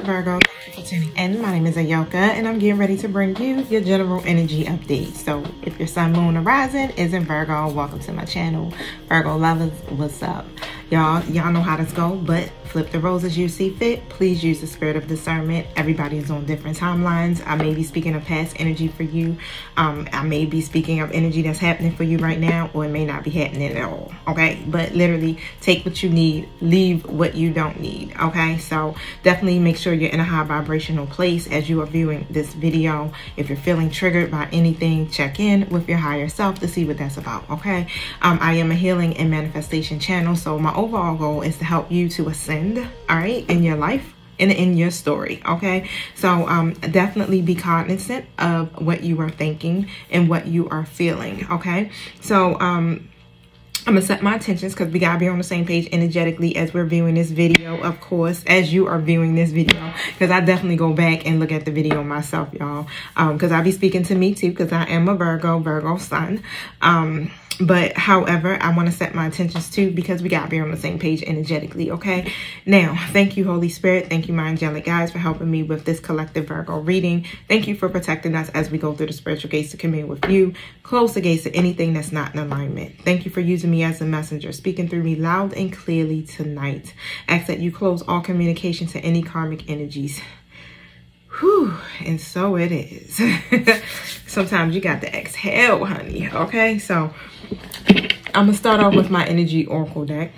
up, Virgo? And my name is Ayoka, and I'm getting ready to bring you your general energy update. So, if your sun, moon, or rising is in Virgo, welcome to my channel. Virgo lovers, what's up? Y'all, y'all know how this go, but flip the roles as you see fit. Please use the spirit of discernment. Everybody is on different timelines. I may be speaking of past energy for you. Um, I may be speaking of energy that's happening for you right now, or it may not be happening at all. Okay, but literally take what you need, leave what you don't need. Okay, so definitely make sure you're in a high vibrational place as you are viewing this video. If you're feeling triggered by anything, check in with your higher self to see what that's about. Okay, um, I am a healing and manifestation channel, so my overall goal is to help you to ascend, all right, in your life and in your story okay so um definitely be cognizant of what you are thinking and what you are feeling okay so um I'm gonna set my intentions because we gotta be on the same page energetically as we're viewing this video, of course, as you are viewing this video. Because I definitely go back and look at the video myself, y'all. Um, because I be speaking to me too, because I am a Virgo, Virgo sun. Um, but however, I want to set my intentions too because we got to be on the same page energetically, okay? Now, thank you, Holy Spirit. Thank you, my angelic guides, for helping me with this collective Virgo reading. Thank you for protecting us as we go through the spiritual gates to commune with you. Close the gates to anything that's not in alignment. Thank you for using me as a messenger, speaking through me loud and clearly tonight. Ask that you close all communication to any karmic energies. Whew, and so it is. Sometimes you got to exhale, honey, okay? So I'm gonna start off with my energy oracle deck.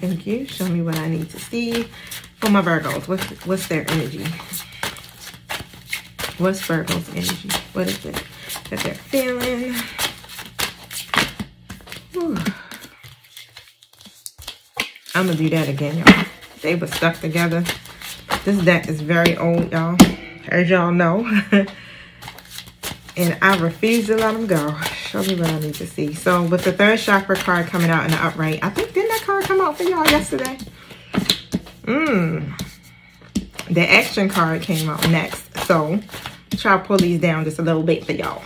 Thank you. Show me what I need to see for my Virgos. What's what's their energy? What's Virgo's energy? What is it that they're feeling? Whew. I'm gonna do that again, y'all. They were stuck together. This deck is very old, y'all, as y'all know. and I refuse to let them go. Show me what I need to see. So with the third chakra card coming out in the upright, I think, didn't that card come out for y'all yesterday? Mmm. The action card came out next. So try to pull these down just a little bit for y'all.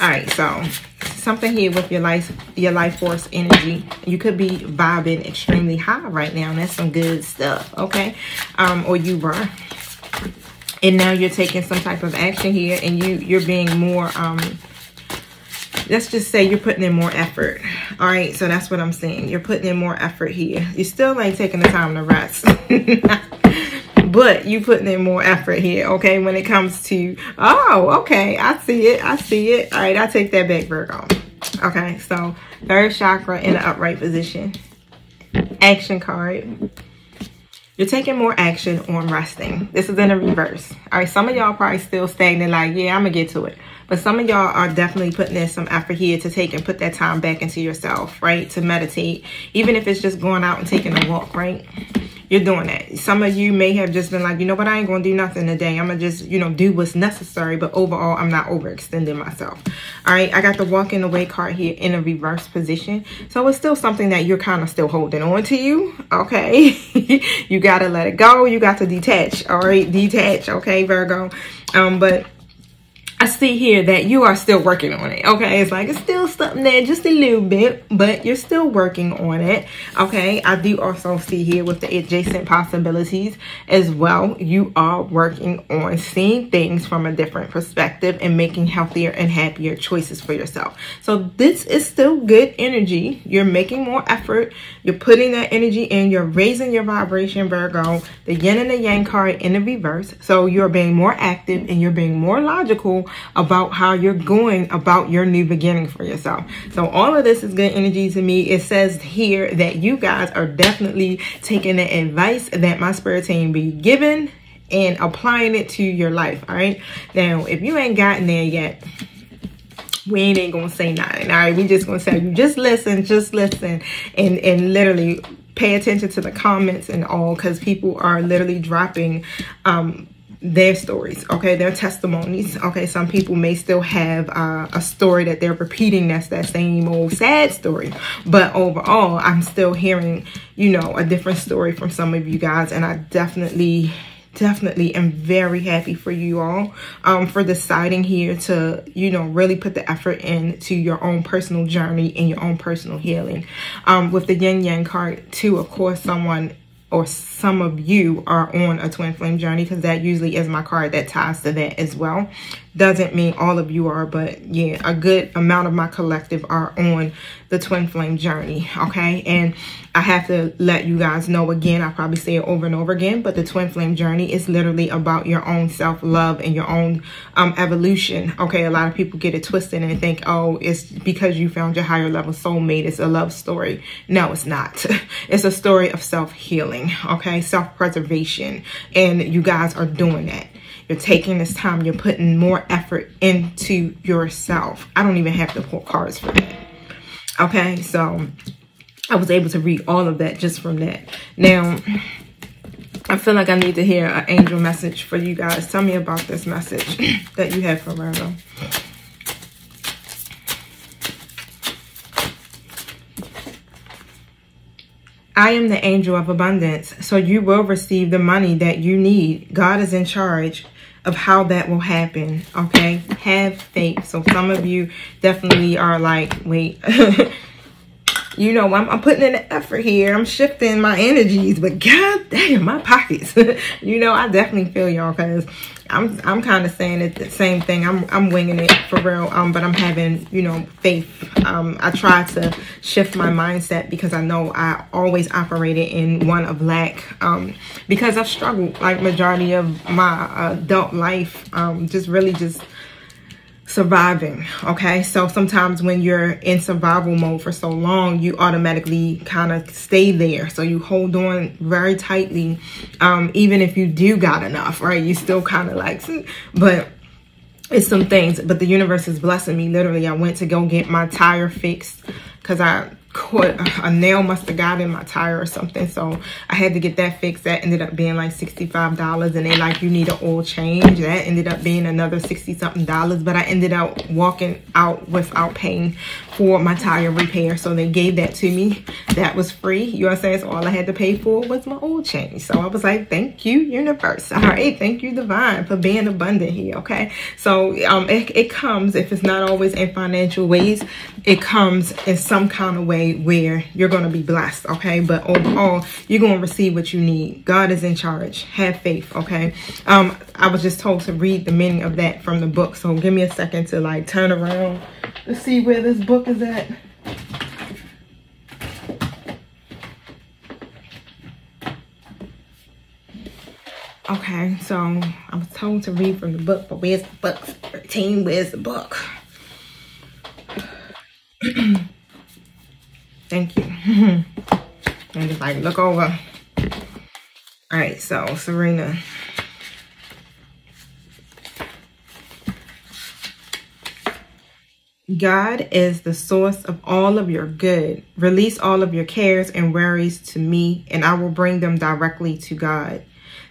All right, so something here with your life your life force energy you could be vibing extremely high right now that's some good stuff okay um or you were and now you're taking some type of action here and you you're being more um let's just say you're putting in more effort. All right so that's what i'm saying. You're putting in more effort here. You still ain't taking the time to rest. But you putting in more effort here okay when it comes to oh okay i see it i see it. All right i take that back virgo. Okay so third chakra in the upright position. Action card you're taking more action on resting. This is in a reverse. All right, some of y'all probably still stagnant like, yeah, I'm to get to it. But some of y'all are definitely putting in some effort here to take and put that time back into yourself, right? To meditate. Even if it's just going out and taking a walk, right? You're doing that. Some of you may have just been like, you know what, I ain't to do nothing today. I'm to just, you know, do what's necessary. But overall, I'm not overextending myself. All right, I got the walking away card here in a reverse position. So it's still something that you're kind of still holding on to you, okay? you got to let it go. You got to detach, all right? Detach, okay, Virgo? Um, but I see here that you are still working on it. Okay, it's like it's still something there just a little bit, but you're still working on it. Okay, I do also see here with the adjacent possibilities as well. You are working on seeing things from a different perspective and making healthier and happier choices for yourself. So this is still good energy. You're making more effort. You're putting that energy in. You're raising your vibration, Virgo. The yin and the yang card in the reverse. So you're being more active and you're being more logical about how you're going about your new beginning for yourself. So all of this is good energy to me. It says here that you guys are definitely taking the advice that my spirit team be given and applying it to your life. All right. Now, if you ain't gotten there yet, we ain't gonna say nothing. All right, we just gonna say you just listen, just listen, and and literally pay attention to the comments and all because people are literally dropping um their stories, okay, their testimonies. Okay, some people may still have uh, a story that they're repeating that's that same old sad story. But overall, I'm still hearing, you know, a different story from some of you guys. And I definitely definitely am very happy for you all um, for deciding here to, you know, really put the effort into your own personal journey and your own personal healing. Um, with the yin yang card, too, of course, someone or some of you are on a twin flame journey because that usually is my card that ties to that as well doesn't mean all of you are but yeah a good amount of my collective are on the twin flame journey okay? And i have to let you guys know again i probably say it over and over again but the twin flame journey is literally about your own self-love and your own um, evolution okay? A lot of people get it twisted and think oh it's because you found your higher level soulmate it's a love story. No it's not. It's a story of self-healing okay? Self-preservation and you guys are doing that you're taking this time. You're putting more effort into yourself. I don't even have to pull cards for that. Okay, so I was able to read all of that just from that. Now, I feel like I need to hear an angel message for you guys. Tell me about this message that you have for Virgo. I am the angel of abundance, so you will receive the money that you need. God is in charge of how that will happen. Okay. Have faith. So some of you definitely are like, wait, you know, I'm, I'm, putting in the effort here. I'm shifting my energies, but god damn, my pockets. you know, I definitely feel y'all because I'm I'm kind of saying it the same thing. I'm I'm winging it for real. Um, but I'm having you know faith. Um, I try to shift my mindset because I know I always operated in one of lack. Um, because I've struggled like majority of my adult life. Um, just really just surviving okay? So sometimes when you're in survival mode for so long you automatically kind of stay there. So you hold on very tightly um, even if you do got enough right? You still kind of like but it's some things but the universe is blessing me. Literally i went to go get my tire fixed because i a nail must have got in my tire or something. So i had to get that fixed. That ended up being like 65 dollars. And they like you need an oil change. That ended up being another 60 something dollars. But i ended up walking out without paying for my tire repair. So they gave that to me. That was free. You know what i'm saying? So all i had to pay for was my oil change. So i was like thank you universe. All right thank you divine for being abundant here okay? So um it, it comes if it's not always in financial ways it comes in some kind of way way where you're going to be blessed, okay? But overall, you're going to receive what you need. God is in charge. Have faith, okay? Um, I was just told to read the meaning of that from the book. So give me a second to like turn around to see where this book is at. Okay, so I was told to read from the book, but where's the book? 13, where's the book? Thank you. and just like look over. All right, so Serena. God is the source of all of your good. Release all of your cares and worries to me, and I will bring them directly to God.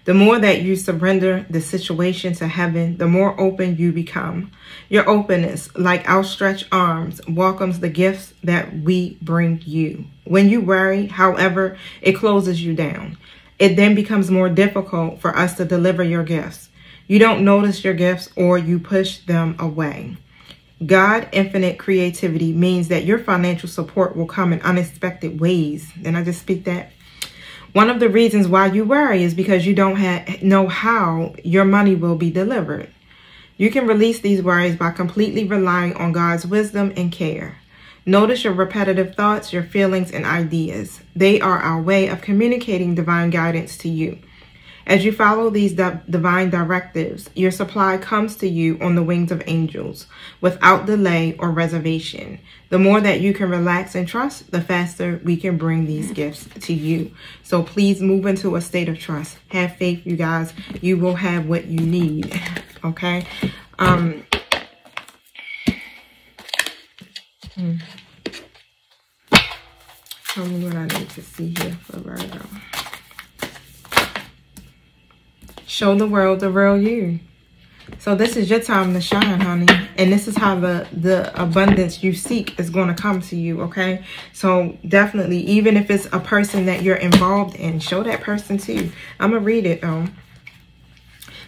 The more that you surrender the situation to heaven, the more open you become. Your openness, like outstretched arms, welcomes the gifts that we bring you. When you worry, however, it closes you down. It then becomes more difficult for us to deliver your gifts. You don't notice your gifts or you push them away. God infinite creativity means that your financial support will come in unexpected ways. And I just speak that one of the reasons why you worry is because you don't have, know how your money will be delivered. You can release these worries by completely relying on God's wisdom and care. Notice your repetitive thoughts, your feelings, and ideas. They are our way of communicating divine guidance to you. As you follow these di divine directives, your supply comes to you on the wings of angels without delay or reservation. The more that you can relax and trust, the faster we can bring these gifts to you. So please move into a state of trust. Have faith, you guys. You will have what you need. Okay? Um, hmm. Tell me what I need to see here for Virgo. Show the world the real you. So this is your time to shine, honey. And this is how the, the abundance you seek is going to come to you, okay? So definitely, even if it's a person that you're involved in, show that person too. I'm going to read it, though.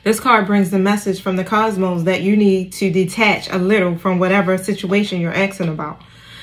This card brings the message from the cosmos that you need to detach a little from whatever situation you're asking about.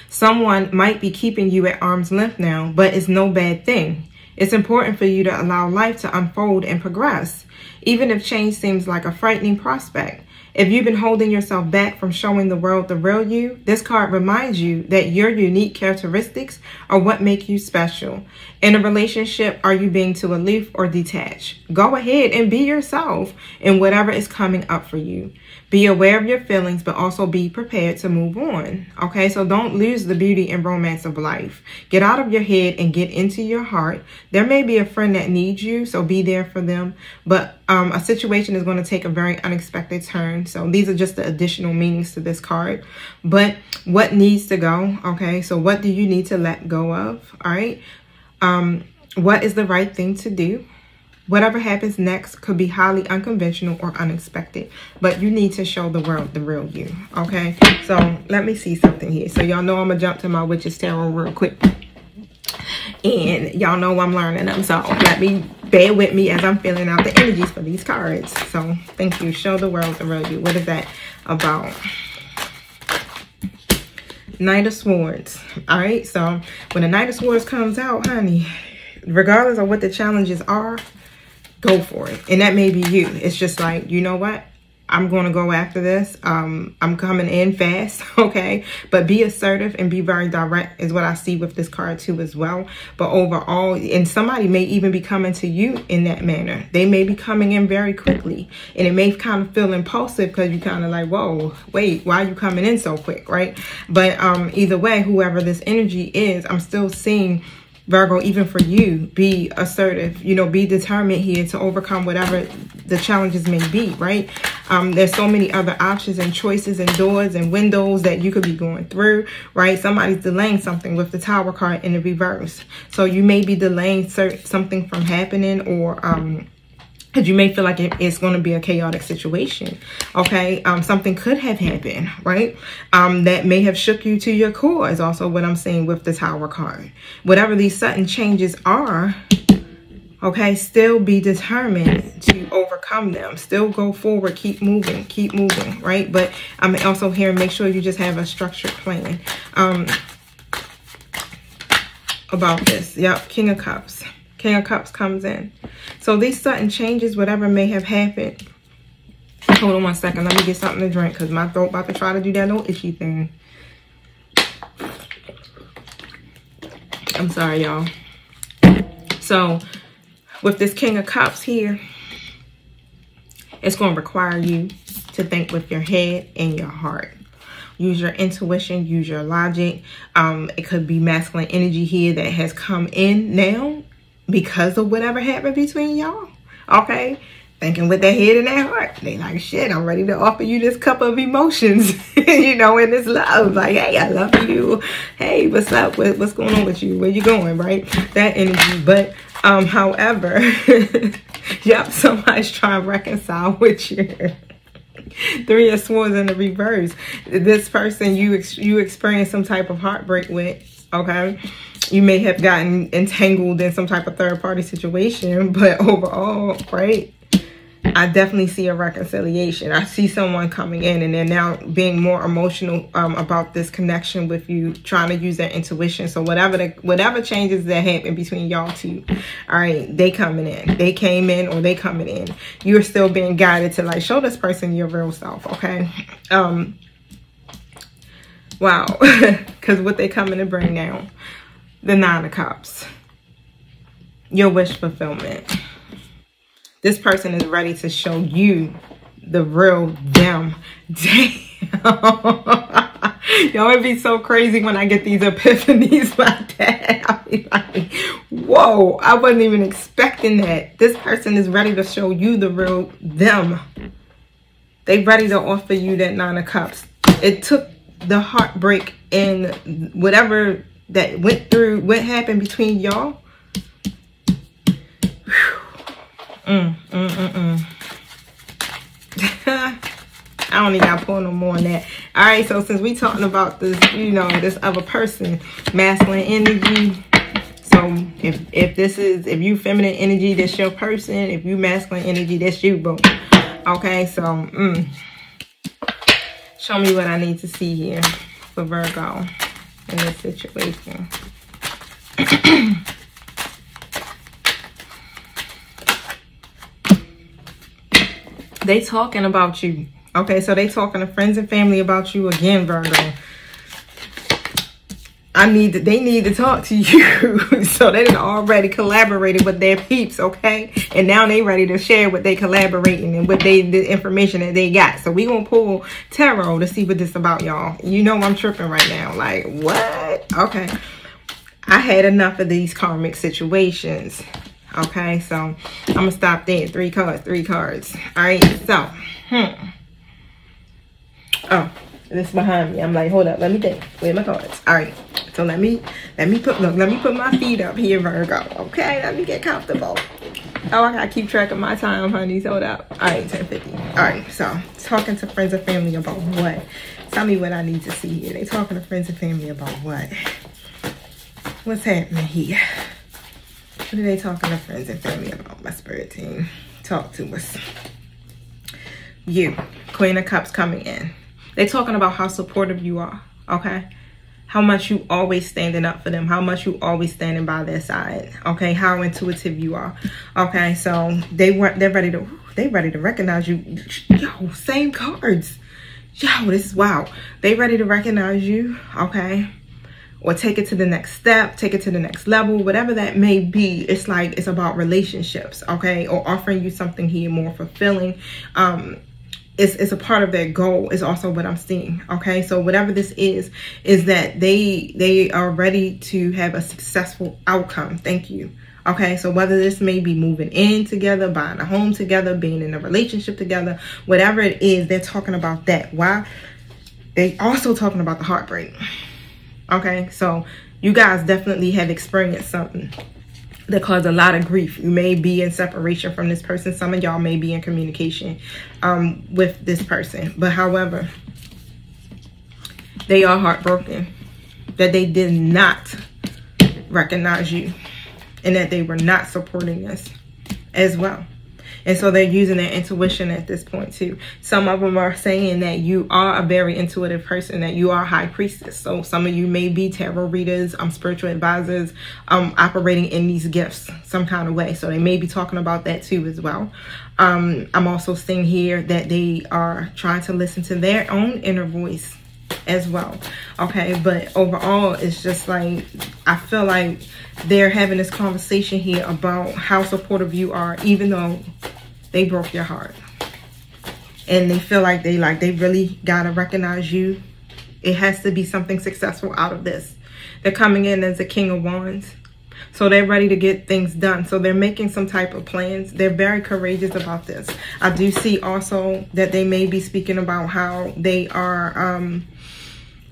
Someone might be keeping you at arm's length now, but it's no bad thing. It's important for you to allow life to unfold and progress, even if change seems like a frightening prospect. If you've been holding yourself back from showing the world the real you, this card reminds you that your unique characteristics are what make you special. In a relationship, are you being too aloof or detached? Go ahead and be yourself in whatever is coming up for you. Be aware of your feelings, but also be prepared to move on. Okay, so don't lose the beauty and romance of life. Get out of your head and get into your heart. There may be a friend that needs you, so be there for them. But um, a situation is going to take a very unexpected turn. So these are just the additional meanings to this card. But what needs to go? Okay, so what do you need to let go of? All right. Um, what is the right thing to do? Whatever happens next could be highly unconventional or unexpected, but you need to show the world the real you, okay? So let me see something here. So y'all know I'm to jump to my Witch's Tarot real quick. And y'all know I'm learning them, so let me bear with me as I'm filling out the energies for these cards. So thank you. Show the world real you. What is that about? Knight of Swords. All right, so when the Knight of Swords comes out, honey, regardless of what the challenges are, go for it. And that may be you. It's just like, you know what? I'm going to go after this. Um, I'm coming in fast, okay? But be assertive and be very direct is what I see with this card too as well. But overall, and somebody may even be coming to you in that manner. They may be coming in very quickly. And it may kind of feel impulsive because you kind of like, whoa, wait, why are you coming in so quick, right? But um, either way, whoever this energy is, I'm still seeing Virgo, even for you, be assertive, you know, be determined here to overcome whatever the challenges may be, right? Um, there's so many other options and choices and doors and windows that you could be going through, right? Somebody's delaying something with the tower card in the reverse. So you may be delaying certain something from happening or, um, because you may feel like it's going to be a chaotic situation okay? Um something could have happened right? Um that may have shook you to your core is also what i'm saying with the tower card. Whatever these sudden changes are okay still be determined to overcome them. Still go forward keep moving keep moving right? But i'm also here make sure you just have a structured plan um about this. Yep king of cups King of Cups comes in. So these sudden changes, whatever may have happened. Hold on one second. Let me get something to drink because my throat about to try to do that little itchy thing. I'm sorry, y'all. So with this King of Cups here, it's going to require you to think with your head and your heart use your intuition use your logic um it could be masculine energy here that has come in now because of whatever happened between y'all. Okay? Thinking with their head and their heart. They like, shit, I'm ready to offer you this cup of emotions, you know, and this love. Like, hey, I love you. Hey, what's up? What, what's going on with you? Where you going, right? That energy. But, um, however, yep, somebody's trying to reconcile with you. Three of Swords in the reverse. This person you ex you experience some type of heartbreak with, okay? You may have gotten entangled in some type of third party situation, but overall, right? I definitely see a reconciliation. I see someone coming in and they're now being more emotional um, about this connection with you, trying to use their intuition. So whatever the whatever changes that happen between y'all two, all right, they coming in. They came in or they coming in. You're still being guided to like show this person your real self, okay? Um, wow, because what they coming to bring now the nine of cups. Your wish fulfillment. This person is ready to show you the real them. Damn. Y'all would be so crazy when i get these epiphanies like that. I'll be like whoa i wasn't even expecting that. This person is ready to show you the real them. They ready to offer you that nine of cups. It took the heartbreak and whatever that went through, what happened between y'all. Mm, mm, mm, mm. I don't even got to pull no more on that. All right, so since we talking about this, you know, this other person, masculine energy. So if if this is if you feminine energy, that's your person. If you masculine energy, that's you, bro. Okay, so mm, show me what I need to see here for Virgo in this situation. they talking about you. Okay, so they talking to friends and family about you again, Virgo. I need to, they need to talk to you. so they already collaborated with their peeps, okay? And now they ready to share what they collaborating and what they the information that they got. So we gonna pull tarot to see what this about, y'all. You know I'm tripping right now. Like what? Okay. I had enough of these karmic situations. Okay, so I'm gonna stop there. Three cards, three cards. All right, so hmm. Oh, this behind me. I'm like, hold up, let me think. Where my cards? All right. So let me let me put look, let me put my feet up here, Virgo. Okay, let me get comfortable. Oh, I gotta keep track of my time, honey. Hold up. All right, 1050. All right, so talking to friends and family about what? Tell me what I need to see here. They talking to friends and family about what? What's happening here? What are they talking to friends and family about, my spirit team? Talk to us. You, Queen of Cups coming in. They're talking about how supportive you are, okay? how much you always standing up for them, how much you always standing by their side. Okay, how intuitive you are. Okay, so they weren't they're ready to they ready to recognize you. Yo, same cards. Yo, this is wow. They ready to recognize you. Okay. Or take it to the next step, take it to the next level, whatever that may be. It's like it's about relationships, okay, or offering you something here more fulfilling. Um, it's, it's a part of their goal is also what I'm seeing. Okay. So whatever this is, is that they, they are ready to have a successful outcome. Thank you. Okay. So whether this may be moving in together, buying a home together, being in a relationship together, whatever it is, they're talking about that. Why? They also talking about the heartbreak. Okay. So you guys definitely have experienced something that cause a lot of grief. You may be in separation from this person. Some of y'all may be in communication um, with this person. But however, they are heartbroken that they did not recognize you and that they were not supporting us as well. And so they're using their intuition at this point too. Some of them are saying that you are a very intuitive person, that you are high priestess. So some of you may be tarot readers, um, spiritual advisors, um, operating in these gifts some kind of way. So they may be talking about that too as well. Um, I'm also seeing here that they are trying to listen to their own inner voice as well. Okay, but overall, it's just like I feel like they're having this conversation here about how supportive you are, even though they broke your heart. And they feel like they like they really gotta recognize you. It has to be something successful out of this. They're coming in as a king of wands. So they're ready to get things done. So they're making some type of plans. They're very courageous about this. I do see also that they may be speaking about how they are um,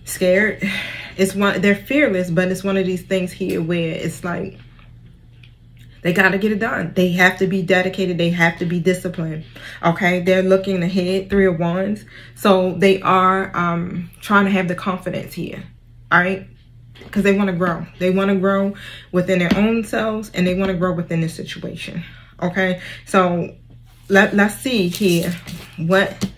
scared. It's one, they're fearless, but it's one of these things here where it's like, they got to get it done. They have to be dedicated. They have to be disciplined. Okay. They're looking ahead, three of wands. So they are um, trying to have the confidence here. All right. Because they want to grow. They want to grow within their own selves and they want to grow within the situation. Okay. So let, let's see here what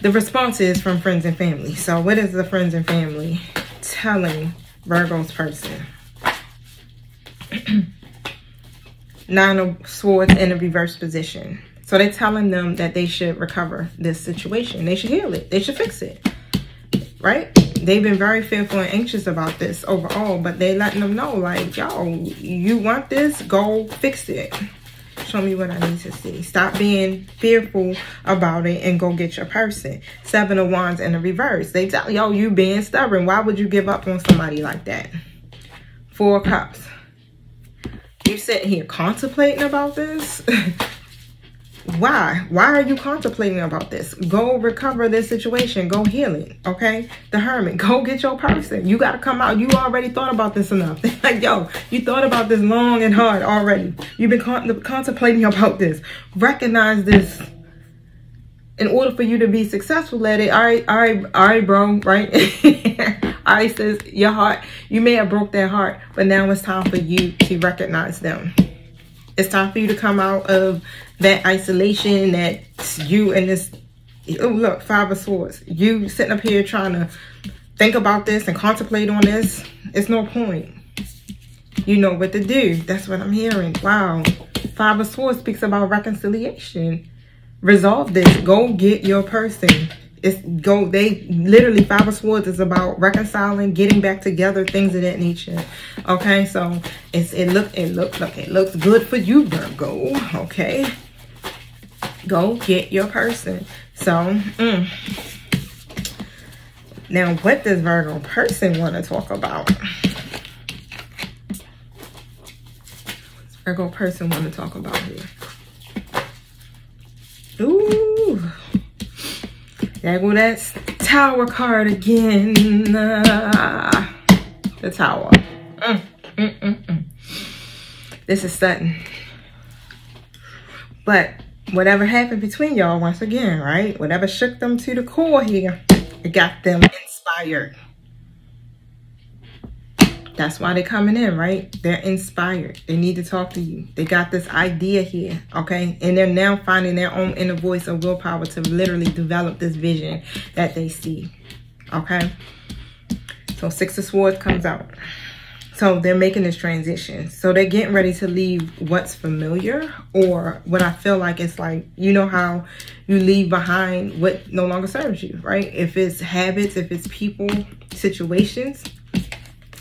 the response is from friends and family. So what is the friends and family telling Virgo's person? Nine of Swords in a reverse position. So they're telling them that they should recover this situation. They should heal it. They should fix it. Right? They've been very fearful and anxious about this overall, but they're letting them know, like, yo, you want this? Go fix it. Show me what I need to see. Stop being fearful about it and go get your person. Seven of Wands in the reverse. They tell, yo, you being stubborn. Why would you give up on somebody like that? Four Cups you sitting here contemplating about this? Why? Why are you contemplating about this? Go recover this situation. Go heal it. Okay? The hermit. Go get your person. You got to come out. You already thought about this enough. like, yo, you thought about this long and hard already. You've been con contemplating about this. Recognize this in order for you to be successful at it. All right, all right, all right, bro, right? Isis, says, your heart, you may have broke their heart, but now it's time for you to recognize them. It's time for you to come out of that isolation that you and this, oh look, five of swords. You sitting up here trying to think about this and contemplate on this. It's no point. You know what to do. That's what I'm hearing. Wow. Five of swords speaks about reconciliation. Resolve this. Go get your person it's go they literally five of swords is about reconciling getting back together things of that nature okay so it's it look it looks like it looks good for you virgo okay go get your person so mm. now what does virgo person want to talk about virgo person want to talk about here Ooh. There go that tower card again. Uh, the tower. Mm, mm, mm, mm, this is sudden. But whatever happened between y'all, once again, right? Whatever shook them to the core here, it got them inspired. That's why they're coming in, right? They're inspired. They need to talk to you. They got this idea here, okay? And they're now finding their own inner voice of willpower to literally develop this vision that they see, okay? So Six of Swords comes out. So they're making this transition. So they're getting ready to leave what's familiar or what I feel like it's like, you know how you leave behind what no longer serves you, right? If it's habits, if it's people, situations,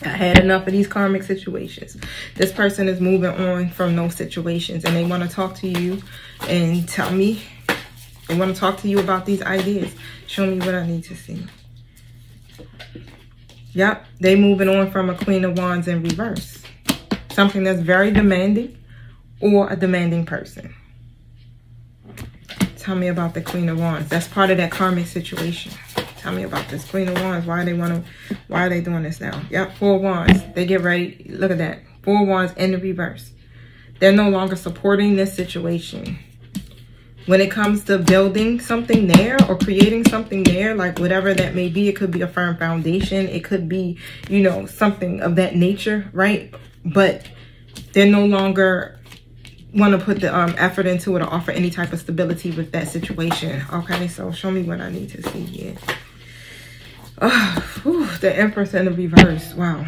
I had enough of these karmic situations. This person is moving on from those situations and they want to talk to you and tell me, they want to talk to you about these ideas. Show me what I need to see. Yep, they moving on from a Queen of Wands in reverse. Something that's very demanding or a demanding person. Tell me about the Queen of Wands. That's part of that karmic situation. Tell me about this. Queen of Wands. Why they want to, why are they doing this now? Yep, Four Wands. They get ready. Look at that. Four Wands in the reverse. They're no longer supporting this situation. When it comes to building something there or creating something there, like whatever that may be, it could be a firm foundation. It could be, you know, something of that nature, right? But they're no longer want to put the um, effort into it or offer any type of stability with that situation. Okay, so show me what I need to see here. Oh, whew, the Empress in the reverse. Wow.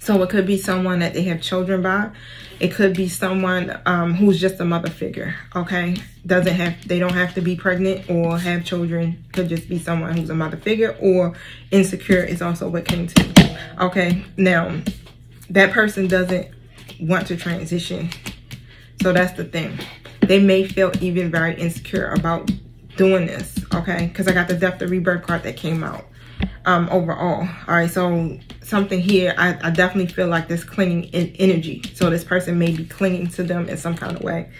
So it could be someone that they have children by. It could be someone um, who's just a mother figure, okay? Doesn't have, they don't have to be pregnant or have children. Could just be someone who's a mother figure or insecure is also what came to me. Okay, now that person doesn't want to transition. So that's the thing. They may feel even very insecure about doing this, okay? Because I got the Death of Rebirth card that came out um, overall. All right, so something here, I, I definitely feel like this clinging energy. So this person may be clinging to them in some kind of way.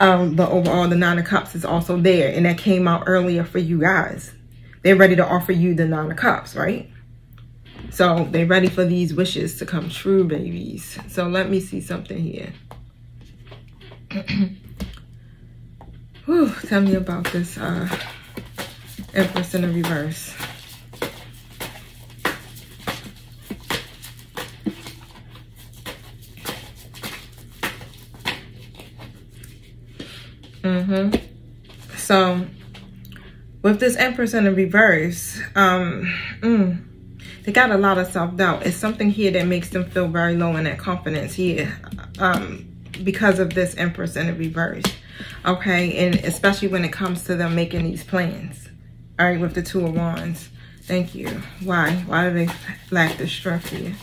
Um, but overall, the Nine of Cups is also there. And that came out earlier for you guys. They're ready to offer you the Nine of Cups, right? So they're ready for these wishes to come true, babies. So let me see something here. Whew, tell me about this uh, Empress in the reverse. Mm-hmm. So, with this Empress in the reverse, um, mm, they got a lot of self-doubt. It's something here that makes them feel very low in that confidence here um, because of this Empress in the reverse okay? And especially when it comes to them making these plans, all right, with the Two of Wands. Thank you. Why? Why do they lack the strength here?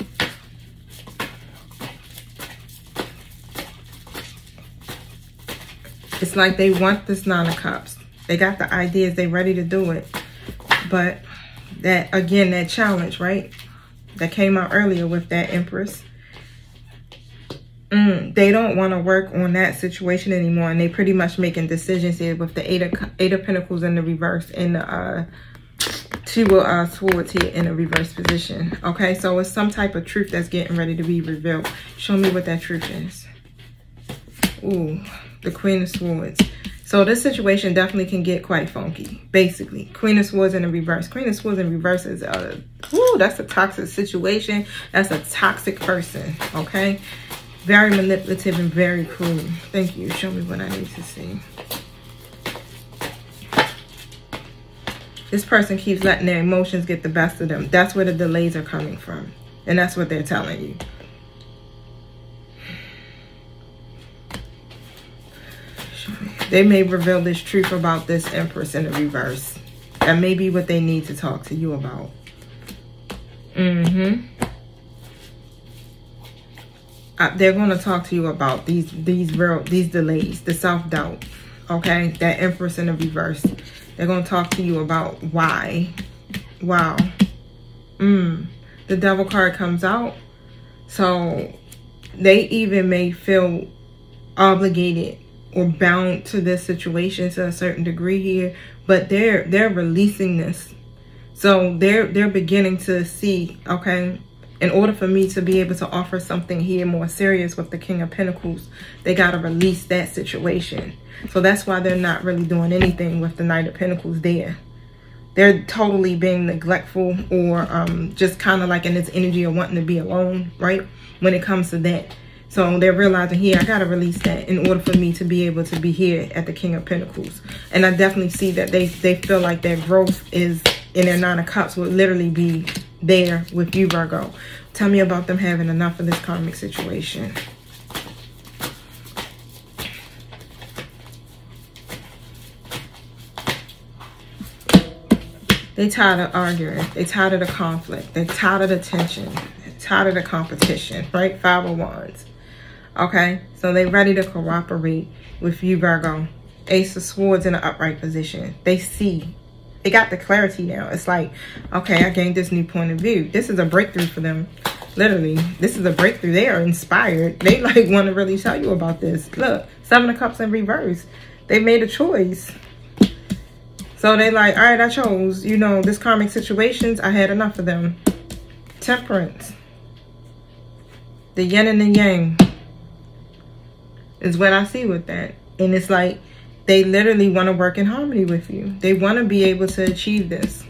It's like they want this Nine of Cups. They got the ideas. They ready to do it. But that, again, that challenge, right? That came out earlier with that Empress Mm, they don't want to work on that situation anymore and they pretty much making decisions here with the eight of, eight of pentacles in the reverse and the uh two of uh, swords here in a reverse position okay so it's some type of truth that's getting ready to be revealed show me what that truth is Ooh, the queen of swords so this situation definitely can get quite funky basically queen of swords in the reverse queen of swords in reverse is uh, a ooh, that's a toxic situation that's a toxic person okay Very manipulative and very cruel. Thank you. Show me what I need to see. This person keeps letting their emotions get the best of them. That's where the delays are coming from. And that's what they're telling you. They may reveal this truth about this Empress in the reverse. That may be what they need to talk to you about. Mm-hmm. Uh, they're going to talk to you about these these real these delays, the self-doubt. Okay? That Empress in the reverse. They're going to talk to you about why. Wow. Mm. The devil card comes out. So they even may feel obligated or bound to this situation to a certain degree here, but they're they're releasing this. So they're they're beginning to see, okay, in order for me to be able to offer something here more serious with the King of Pentacles, they got to release that situation. So that's why they're not really doing anything with the Knight of Pentacles there. They're totally being neglectful or um, just kind of like in this energy of wanting to be alone, right? When it comes to that. So they're realizing here, I got to release that in order for me to be able to be here at the King of Pentacles. And I definitely see that they, they feel like their growth is in their Nine of Cups would literally be there with you, Virgo. Tell me about them having enough of this karmic situation. They tired of arguing. They tired of the conflict. They tired of the tension. They tired of the competition, right? Five of Wands. Okay, so they ready to cooperate with you, Virgo. Ace of Swords in an upright position. They see they got the clarity now. It's like, okay, I gained this new point of view. This is a breakthrough for them. Literally, this is a breakthrough. They are inspired. They like want to really tell you about this. Look, Seven of Cups in reverse. They made a choice. So they like, all right, I chose, you know, this karmic situations. I had enough of them. Temperance. The yin and the yang is what I see with that. And it's like, they literally want to work in harmony with you. They want to be able to achieve this.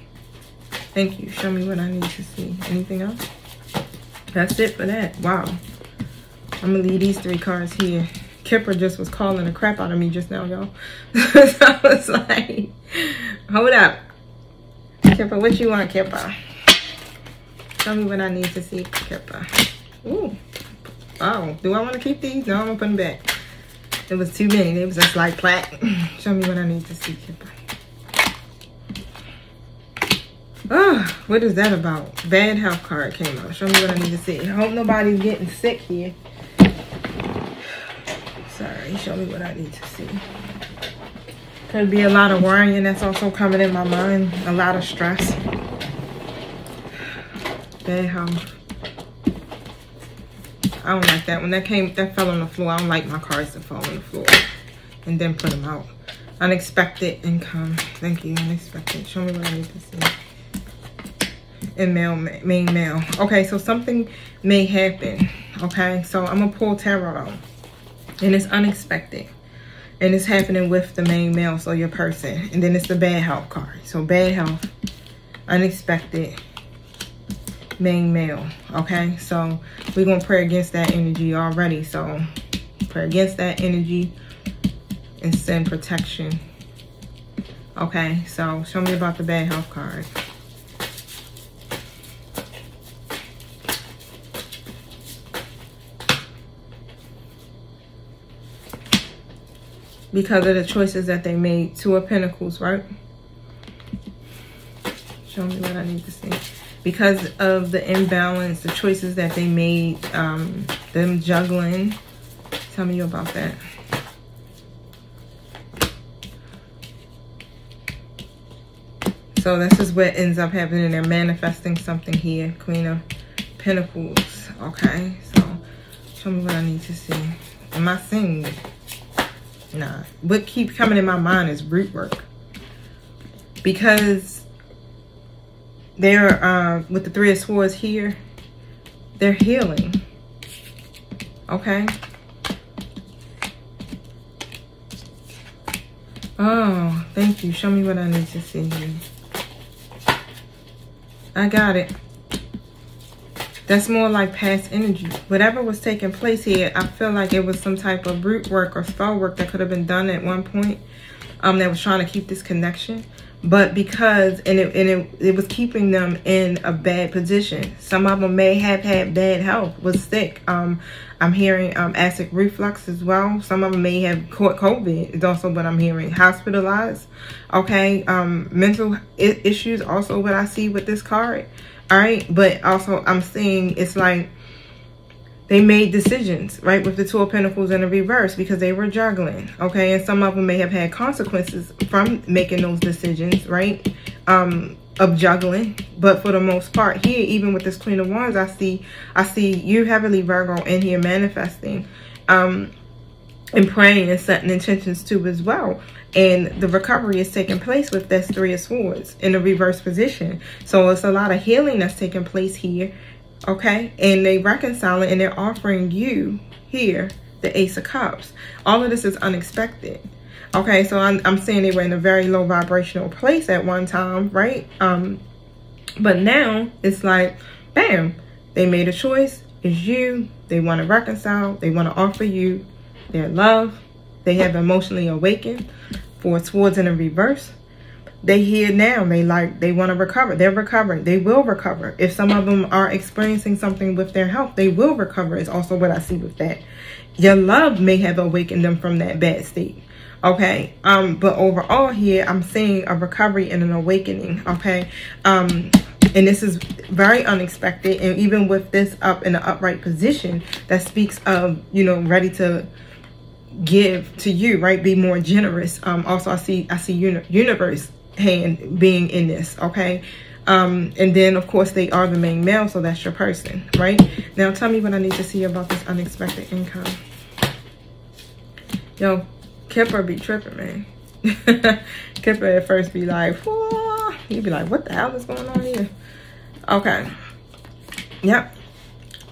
Thank you. Show me what I need to see. Anything else? That's it for that. Wow. I'm going to leave these three cards here. Kipper just was calling the crap out of me just now, y'all. so I was like, hold up. Kipper, what you want, Kipper? Tell me what I need to see, Kipper. Ooh. Oh, do I want to keep these? No, I'm going to put them back. It was too many. It was just like plaque. Show me what I need to see. Oh, what is that about? Bad health card came out. Show me what I need to see. I hope nobody's getting sick here. Sorry, show me what I need to see. Could be a lot of worrying that's also coming in my mind. A lot of stress. Bad health. I don't like that. When that came, that fell on the floor. I don't like my cards to fall on the floor and then put them out. Unexpected income. Thank you. Unexpected. Show me what I need to see. In mail, main male. Okay, so something may happen. Okay, so I'm gonna pull tarot out, and it's unexpected, and it's happening with the main male. So your person, and then it's the bad health card. So bad health, unexpected, main male okay? So we're gonna pray against that energy already. So pray against that energy and send protection okay? So show me about the bad health card. Because of the choices that they made. Two of pentacles right? Show me what i need to see because of the imbalance, the choices that they made, um, them juggling. Tell me about that. So this is what ends up happening. They're manifesting something here. Queen of Pentacles. Okay. So show me what I need to see. Am I seeing? Nah. What keeps coming in my mind is root work. Because they're, uh, with the Three of Swords here, they're healing. Okay? Oh, thank you. Show me what I need to see here. I got it. That's more like past energy. Whatever was taking place here, I feel like it was some type of root work or spell work that could have been done at one point um, that was trying to keep this connection but because and it, and it, it was keeping them in a bad position. Some of them may have had bad health was sick. Um i'm hearing um acid reflux as well. Some of them may have caught covid is also what i'm hearing. Hospitalized okay? Um mental issues also what i see with this card all right? But also i'm seeing it's like they made decisions, right, with the Two of Pentacles in the reverse because they were juggling, okay? And some of them may have had consequences from making those decisions, right, um, of juggling. But for the most part here, even with this Queen of Wands, I see, I see you heavily Virgo in here manifesting, um, and praying and setting intentions too as well. And the recovery is taking place with this Three of Swords in the reverse position. So it's a lot of healing that's taking place here okay? And they reconcile it and they're offering you here the Ace of Cups. All of this is unexpected. Okay, so I'm, I'm saying they were in a very low vibrational place at one time, right? Um, but now it's like, bam, they made a choice. It's you. They want to reconcile. They want to offer you their love. They have emotionally awakened Four swords in a reverse they here now they like they want to recover. They're recovering. They will recover. If some of them are experiencing something with their health they will recover is also what i see with that. Your love may have awakened them from that bad state okay? Um but overall here i'm seeing a recovery and an awakening okay? Um and this is very unexpected and even with this up in the upright position that speaks of you know ready to give to you right? Be more generous. Um also i see i see uni universe hand being in this, okay? Um, and then, of course, they are the main male, so that's your person, right? Now, tell me what I need to see about this unexpected income. Yo, Kipper be tripping, man. Kipper at first be like, Whoa. he'd be like, what the hell is going on here? Okay. Yep.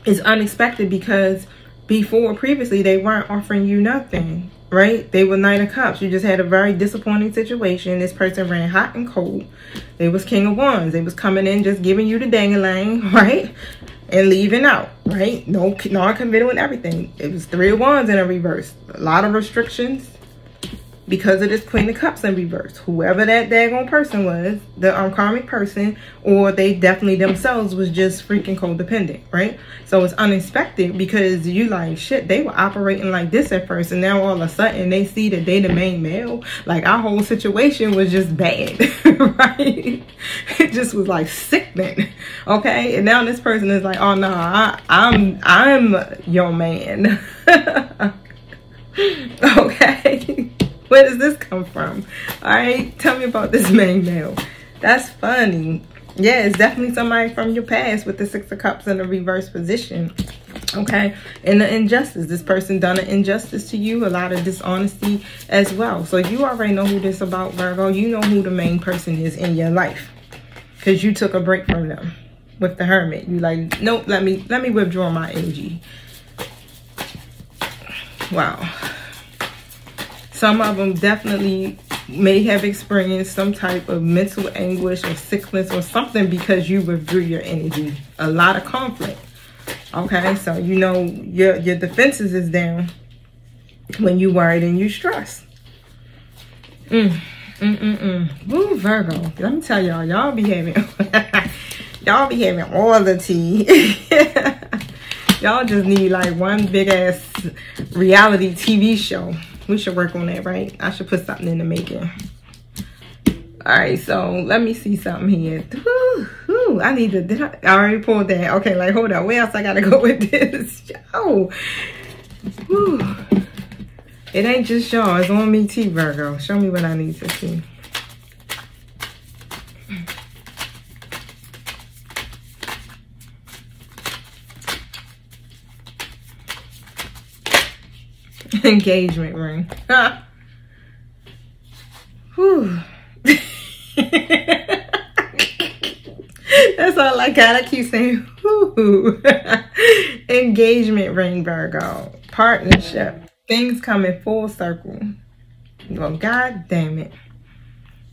It's unexpected because before, previously, they weren't offering you nothing right? They were Knight of Cups. You just had a very disappointing situation. This person ran hot and cold. They was King of Wands. They was coming in just giving you the dangling, right? And leaving out, right? No non-committal and everything. It was Three of Wands in a reverse. A lot of restrictions because of this Queen of Cups in reverse. Whoever that daggone person was, the um, karmic person, or they definitely themselves was just freaking codependent, right? So it's unexpected because you like, shit, they were operating like this at first, and now all of a sudden they see that they the main male. Like our whole situation was just bad, right? It just was like sickening, okay? And now this person is like, oh no, I, I'm I'm your man, okay? Where does this come from? All right, tell me about this main male. That's funny. Yeah, it's definitely somebody from your past with the Six of Cups in a reverse position. Okay, and the injustice. This person done an injustice to you, a lot of dishonesty as well. So you already know who this about, Virgo. You know who the main person is in your life. Because you took a break from them with the hermit. You like, nope, let me let me withdraw my energy. Wow. Some of them definitely may have experienced some type of mental anguish or sickness or something because you withdrew your energy. A lot of conflict. Okay, so you know your your defenses is down when you worried and you stressed. Mm, mm, mm, mm. Woo, Virgo. Let me tell y'all, y'all be having y'all be having all the tea. y'all just need like one big ass reality TV show. We should work on that, right? I should put something in the making. All right, so let me see something here. Ooh, I need to, did I, I already pulled that. Okay, like, hold on. Where else I got to go with this? Oh, It ain't just y'all. It's on me too, Virgo. Show me what I need to see. engagement ring. Whew. That's all I got. I keep saying, whoo. engagement ring, Virgo. Partnership. Things coming full circle. Well, God damn it.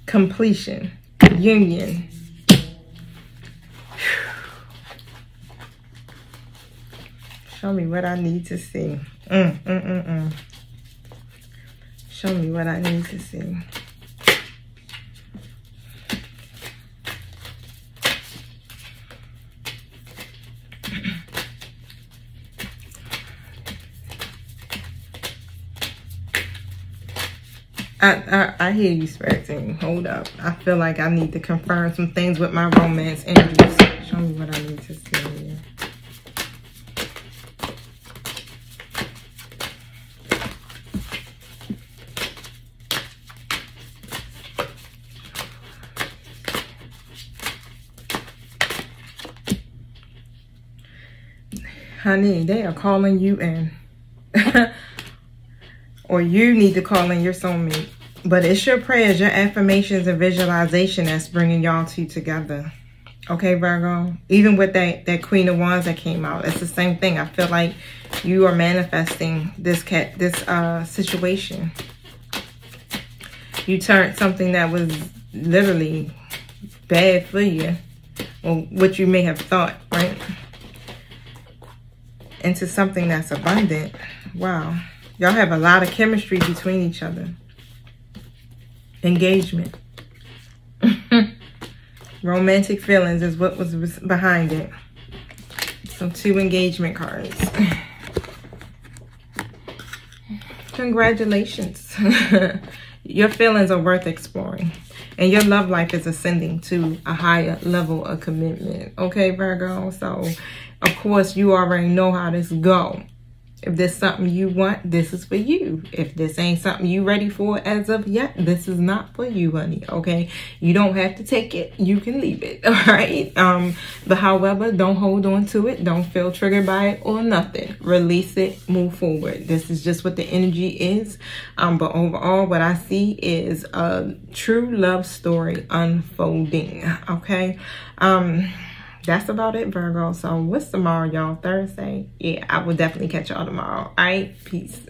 Completion. Union. Show me what I need to see. Mm, mm, mm, mm. Show me what I need to see. I, I, I hear you, Spirit. Hold up. I feel like I need to confirm some things with my romance energies. Show me what I need to see. Honey, they are calling you in. or you need to call in your soulmate. But it's your prayers, your affirmations, and visualization that's bringing y'all two together. Okay, Virgo? Even with that, that Queen of Wands that came out, it's the same thing. I feel like you are manifesting this cat, this uh, situation. You turned something that was literally bad for you, or what you may have thought, right? Into something that's abundant. Wow. Y'all have a lot of chemistry between each other. Engagement. Romantic feelings is what was behind it. So two engagement cards. Congratulations. your feelings are worth exploring. And your love life is ascending to a higher level of commitment. Okay, Virgo? So, of course, you already know how this go. If there's something you want, this is for you. If this ain't something you ready for as of yet, this is not for you, honey. Okay. You don't have to take it. You can leave it. All right. Um, but however, don't hold on to it. Don't feel triggered by it or nothing. Release it. Move forward. This is just what the energy is. Um, but overall, what I see is a true love story unfolding. Okay. Um, that's about it, Virgo. So what's tomorrow, y'all? Thursday? Yeah, I will definitely catch y'all tomorrow. All right, peace.